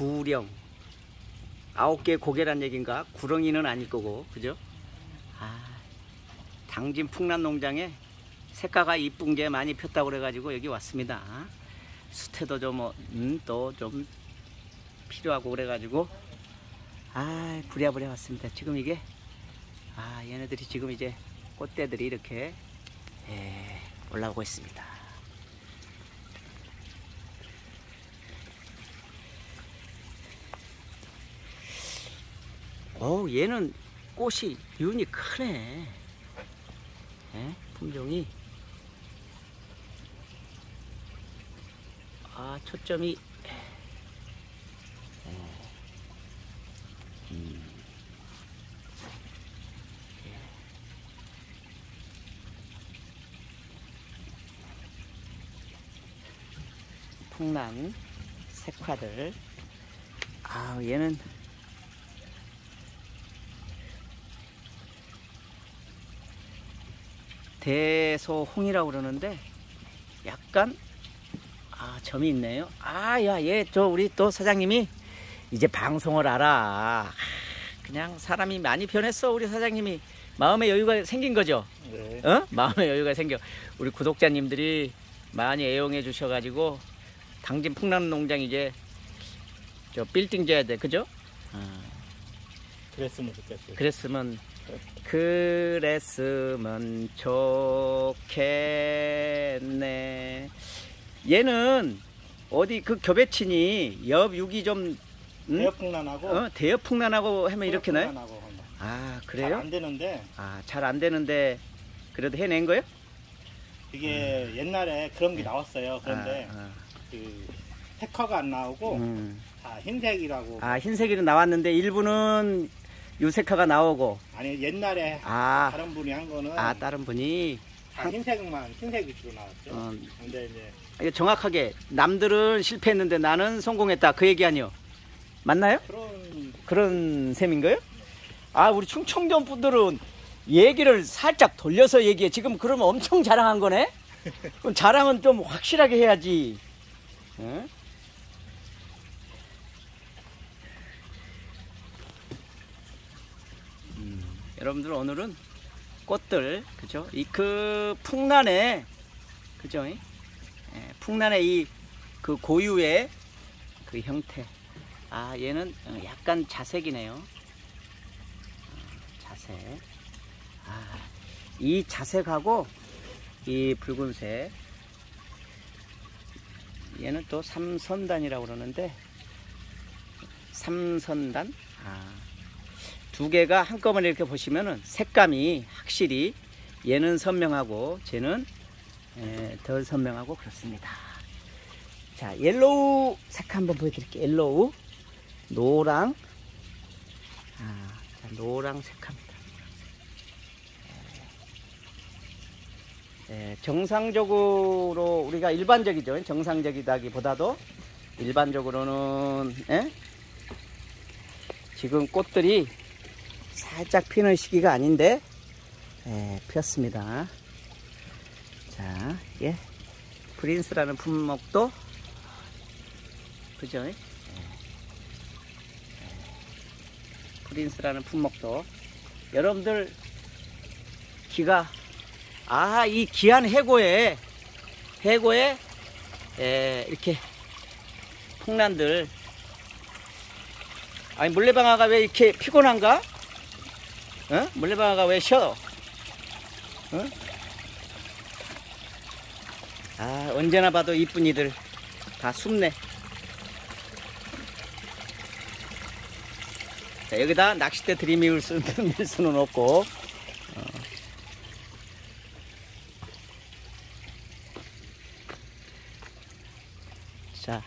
구령 아홉 개 고개란 얘긴가? 구렁이는 아닐 거고 그죠? 아, 당진 풍란 농장에 색가가 이쁜 게 많이 폈다고 그래가지고 여기 왔습니다. 수태도 좀또좀 필요하고 그래가지고 아 부랴부랴 왔습니다. 지금 이게 아 얘네들이 지금 이제 꽃대들이 이렇게 예, 올라오고 있습니다. 어 얘는 꽃이 윤이 크네. 예? 품종이 아 초점이 예. 음. 풍란 색화들 아 얘는 대소홍이라고 그러는데 약간 아 점이 있네요. 아 야 얘 저 우리 또 사장님이 이제 방송을 알아. 그냥 사람이 많이 변했어 우리 사장님이. 마음의 여유가 생긴 거죠? 네. 어? 마음의 여유가 생겨. 우리 구독자님들이 많이 애용해 주셔가지고 당진 풍랑 농장 이제 저 빌딩 져야 돼. 그죠? 어, 그랬으면 좋겠어요. 그랬으면 그랬으면 좋겠네 얘는 어디 그 교배친이 옆 육이 좀 응? 대역풍란하고 어, 대역 풍란하고 하면 이렇게 나요? 아잘 그래요? 안 되는데 아 잘 안 되는데 그래도 해낸 거요? 이게 옛날에 그런 게 나왔어요. 그런데 아, 아. 그 테커가 안 나오고 음. 다 흰색이라고 아 흰색이로 나왔는데 일부는 유색화가 나오고 아니 옛날에 아, 다른 분이 한 거는 아 다른 분이 다 흰색만 흰색 위주로 나왔죠. 어, 근데 이제 이게 정확하게 남들은 실패했는데 나는 성공했다 그 얘기 아니요 맞나요? 그런 그런 셈인 거예요? 아 우리 충청도 분들은 얘기를 살짝 돌려서 얘기해 지금 그러면 엄청 자랑한 거네? 그럼 자랑은 좀 확실하게 해야지 응? 여러분들 오늘은 꽃들 그죠? 이 그 풍란에 그죠? 예, 풍란의 이 그 고유의 그 형태. 아 얘는 어, 약간 자색이네요. 어, 자색. 아, 이 자색하고 이 붉은색. 얘는 또 삼선단이라고 그러는데 삼선단? 아, 두 개가 한꺼번에 이렇게 보시면은 색감이 확실히 얘는 선명하고 쟤는 에, 덜 선명하고 그렇습니다 자 yellow 색 한번 보여드릴게요 yellow 노랑 아, 자, 노랑 색합니다 예, 정상적으로 우리가 일반적이죠. 정상적이다기보다도 일반적으로는 예? 지금 꽃들이 살짝 피는 시기가 아닌데 예, 피었습니다. 자, 예, 프린스라는 품목도 그죠? 예. 프린스라는 품목도 여러분들 기가 아, 이 귀한 해고에, 해고에, 에, 이렇게, 풍란들. 아니, 물레방아가 왜 이렇게 피곤한가? 어? 물레방아가 왜 쉬어? 어? 아, 언제나 봐도 이쁜 이들 다 숨네. 자, 여기다 낚싯대 들이미울 수, 밀 수 는 없고, 자,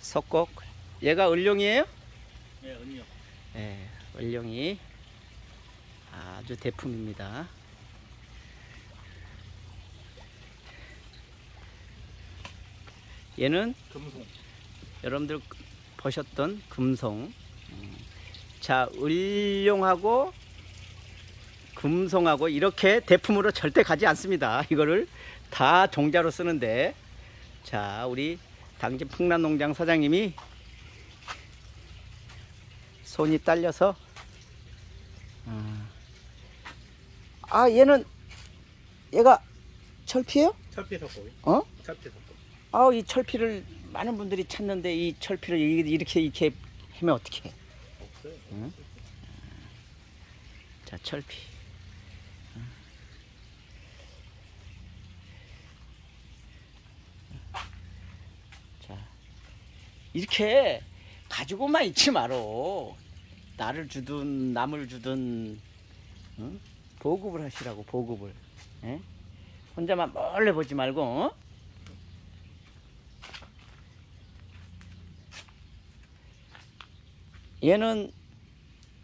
석곡. 얘가 을룡이에요? 예, 언니요. 예, 을룡이 아주 대품입니다. 얘는 금송. 여러분들 보셨던 금송. 음, 자, 을룡하고 금송하고 이렇게 대품으로 절대 가지 않습니다. 이거를 다 종자로 쓰는데 자, 우리 당진 풍란농장 사장님이 손이 딸려서 음. 아 얘는 얘가 철피예요? 철피 석고기. 어? 철피 석고. 아우 이 철피를 많은 분들이 찾는데 이 철피를 이- 이렇게 이렇게 하면 어떻게 해? 없어요. 응? 자 철피 자 이렇게 가지고만 있지 말어 나를 주든 남을 주든 응? 보급을 하시라고 보급을 예? 혼자만 몰래 보지 말고 어? 얘는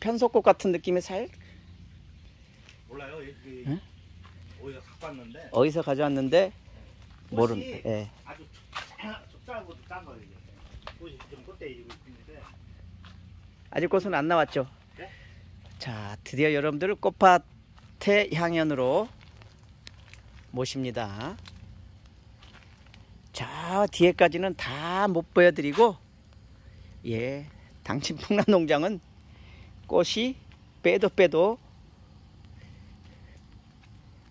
편속꽃 같은 느낌의 살 몰라요. 여기 응? 어디서 갖고 왔는데 어디서 가져왔는데 모르는 예. 아주 좁쌀고 짠 거예요. 꽃이 좀 꽃대 이고 있는데 아직 꽃은 안 나왔죠 네? 자 드디어 여러분들을 꽃밭 의 향연으로 모십니다. 자 뒤에까지는 다 못 보여드리고 예 당신 풍란농장은 꽃이 빼도 빼도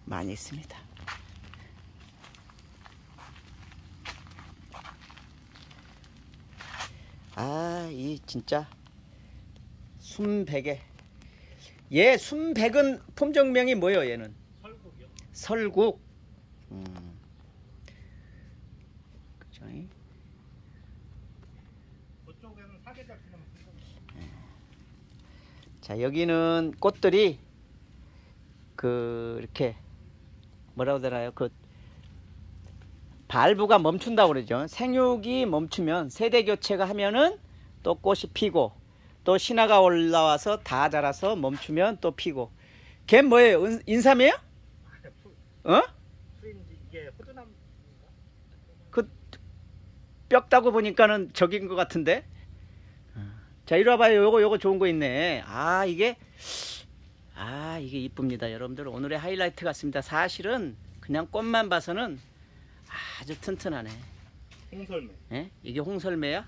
많이 있습니다. 아 이 진짜 순백에 얘 순백은 품종명이 뭐예요 얘는 설국이요. 설국 음. 그죠? 그쪽에는 사계절 피는 자 여기는 꽃들이 그 이렇게 뭐라고 되나요 그 발부가 멈춘다고 그러죠 생육이 멈추면 세대 교체가 하면은 또 꽃이 피고 또 신화가 올라와서 다 자라서 멈추면 또 피고 걔 뭐예요 은- 인삼이에요 어 호두나무 뼈 따고 보니까는 적인 것 같은데. 자, 이리 와봐요. 요거, 요거 좋은 거 있네. 아, 이게, 아, 이게 이쁩니다. 여러분들, 오늘의 하이라이트 같습니다. 사실은 그냥 꽃만 봐서는 아주 튼튼하네. 홍설매. 예? 이게 홍설매야?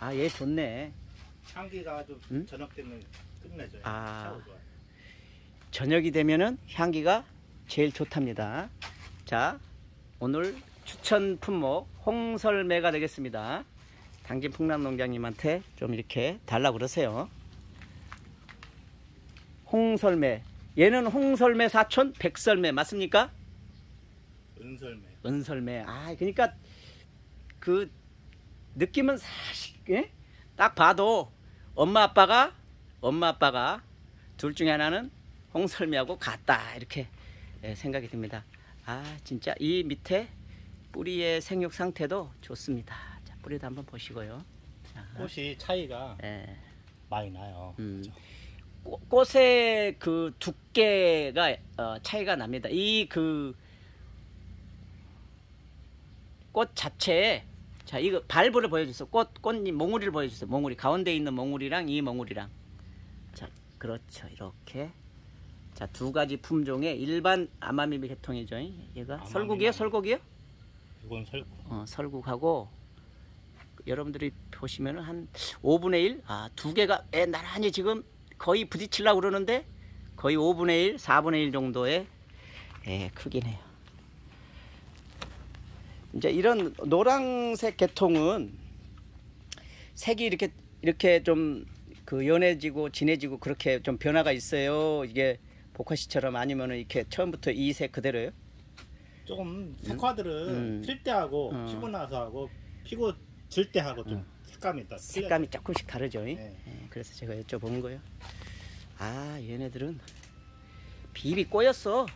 아, 아, 얘 좋네. 향기가 아주 응? 저녁 되면 끝내줘요. 아. 저녁이 되면은 향기가 제일 좋답니다. 자, 오늘 추천 품목 홍설매가 되겠습니다. 당진 풍남농장님한테 좀 이렇게 달라 그러세요. 홍설매. 얘는 홍설매 사촌 백설매 맞습니까? 은설매. 은설매. 아, 그러니까 그 느낌은 사실 예? 딱 봐도 엄마 아빠가 엄마 아빠가 둘 중에 하나는 홍설매하고 같다 이렇게 예, 생각이 듭니다. 아, 진짜 이 밑에 뿌리의 생육 상태도 좋습니다. 자, 뿌리도 한번 보시고요. 자, 꽃이 차이가 예. 많이 나요. 음. 그죠? 꽃- 꽃의 그 두께가 어, 차이가 납니다. 이 그 꽃 자체에 자 이거 발부를 보여주세요. 꽃 꽃잎 몽우리를 보여주세요. 몽우리 가운데 있는 몽우리랑 이 몽우리랑 자 그렇죠 이렇게 자 두 가지 품종의 일반 아마미 계통이죠. 얘가 아마미 설국이에요, 아마미. 설국이요? 이건 설국. 어, 설국하고 여러분들이 보시면은 한 5분의 1, 아, 두 개가 애 나란히 지금 거의 부딪히려고 그러는데 거의 5분의 1, 4분의 1 정도의 예, 크긴 해요. 이제 이런 노란색 계통은 색이 이렇게 이렇게 좀 그 연해지고 진해지고 그렇게 좀 변화가 있어요. 이게 복화시처럼 아니면은 이렇게 처음부터 이 색 그대로예요? 조금 색화들은 음. 필 때 하고 어. 피고 나서 하고 피고 질 때 하고 좀 어. 색감이 있다. 색감이 조금씩 다르죠. 이? 네. 예, 그래서 제가 여쭤본 거예요. 아, 얘네들은 비비 꼬였어.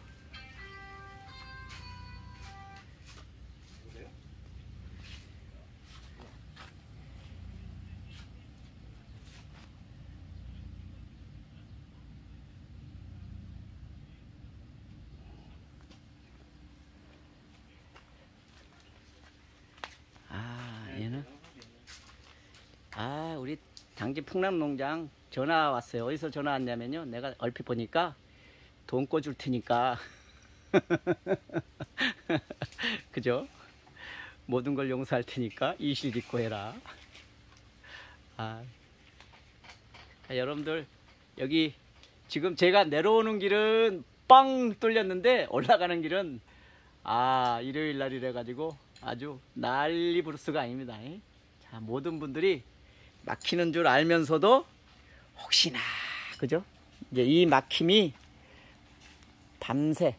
아, 얘는 아, 당진 풍남농장 전화 왔어요. 어디서 전화 왔냐면요. 내가 얼핏 보니까 돈 꿔줄 테니까. 그죠? 모든 걸 용서할 테니까 이실 짓고 해라. 아, 자, 여러분들 여기 지금 제가 내려오는 길은 빵 뚫렸는데 올라가는 길은 아 일요일 날이래 가지고 아주 난리 부르스가 아닙니다. 이. 자 모든 분들이 막히는 줄 알면서도 혹시나 그죠? 이제 이 막힘이 밤새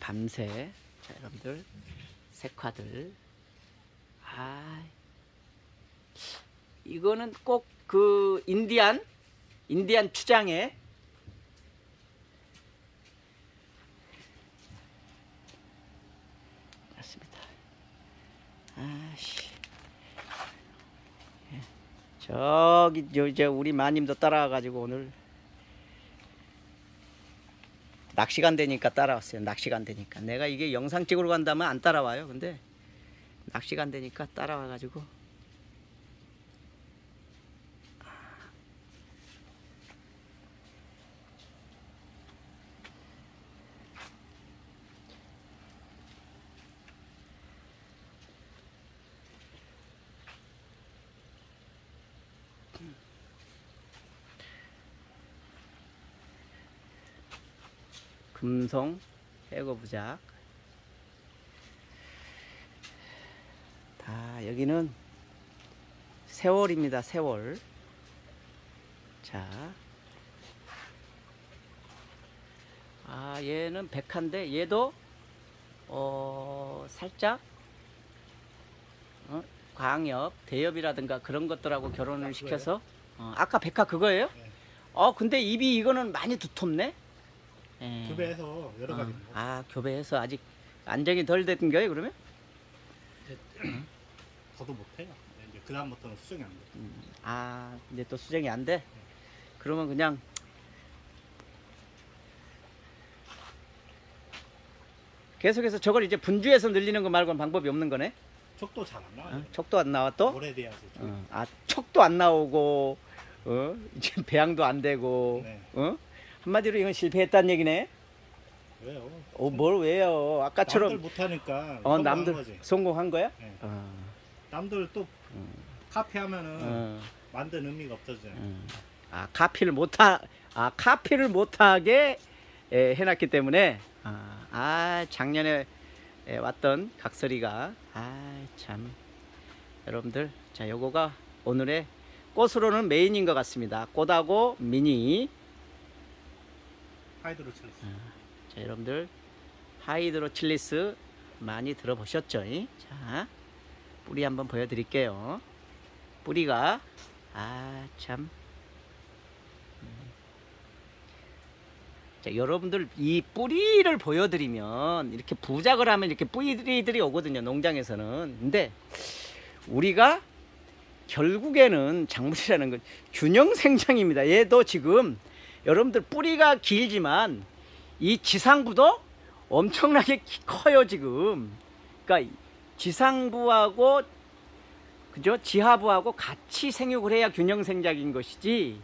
밤새 자 여러분들 색화들 아 이거는 꼭 그 인디안 인디안 추장에 맞습니다. 아씨 예. 저기 저 이제 우리 마님도 따라와가지고 오늘 낚시간 되니까 따라왔어요. 낚시간 되니까 내가 이게 영상 찍으러 간다면 안 따라와요. 근데 낚시간 되니까 따라와가지고 금성 해고부작 다 여기는 세월입니다 세월 자 아, 얘는 백한데 얘도 어, 살짝 어, 광엽, 대엽이라든가 그런 것들하고 결혼을 아, 시켜서 어, 아까 백화 그거예요? 네. 어, 근데 입이 이거는 많이 두텁네. 예. 교배해서 여러 어, 가지 아, 교배해서 아직 안정이 덜 된 거예요, 그러면? 더도 못해요. 네, 이제 그 다음부터는 수정이 안 돼. 아, 근데 또 수정이 안 돼? 그러면 그냥 계속해서 저걸 이제 분주해서 늘리는 거 말고는 방법이 없는 거네? 촉도 잘 안 나와요. 어? 척도 안 나와 또? 오래돼야지. 좀. 어. 아, 척도 안 나오고, 어? 이제 배양도 안 되고, 네. 어? 한마디로 이건 실패했다는 얘기네? 왜요? 어, 뭘 왜요? 남들 아까처럼, 못하니까 어, 성공한 남들 거지. 성공한 거야? 네. 어, 남들 또 음. 카페 하면은 어. 만든 의미가 없어져요. 음. 아 카피를 못하 아 카피를 못하게 에, 해놨기 때문에 아, 아, 작년에 에, 왔던 각설이가 아 참 여러분들 자 요거가 오늘의 꽃으로는 main인 것 같습니다 꽃하고 미니 hydroculture. 자 여러분들 hydroculture 많이 들어보셨죠? 자 뿌리 한번 보여드릴게요. 뿌리가 아 참. 자, 여러분들 이 뿌리를 보여드리면 이렇게 부작을 하면 이렇게 뿌리들이 오거든요 농장에서는. 근데 우리가 결국에는 작물이라는 건 균형 생장입니다. 얘도 지금 여러분들 뿌리가 길지만 이 지상부도 엄청나게 키- 커요 지금 그러니까 지상부하고 그죠 지하부하고 같이 생육을 해야 균형 생장인 것이지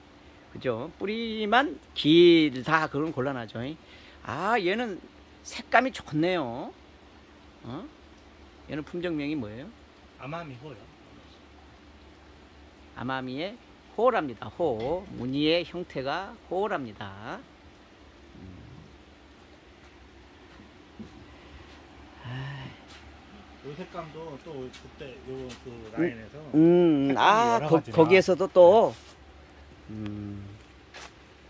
그죠? 뿌리만 길다 그런 곤란하죠. 아 얘는 색감이 좋네요. 어? 얘는 품종명이 뭐예요? 아마미 호요. 아마미의 호랍니다. 호 무늬의 형태가 호랍니다. 요 색감도 또 그때 요그 라인에서 음, 색감이 아 거. 거기에서도 또 음,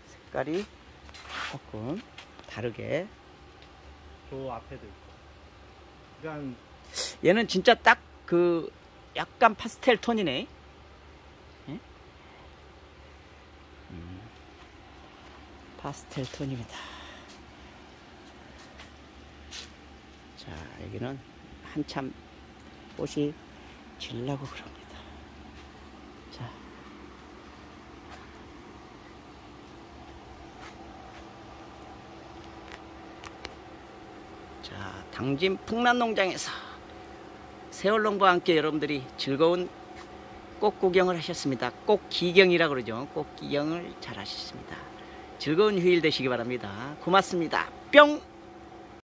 색깔이 조금 다르게. 저 앞에도 있고. 그러니까 얘는 진짜 딱 그 약간 파스텔 톤이네. 예? 음, 파스텔 톤입니다. 자, 여기는 한참 꽃이 질라고 그럽니다. 자. 자, 당진 풍란농장에서 세월농부와 함께 여러분들이 즐거운 꽃 구경을 하셨습니다. 꽃 기경이라 그러죠. 꽃 기경을 잘 하셨습니다. 즐거운 휴일 되시기 바랍니다. 고맙습니다. 뿅!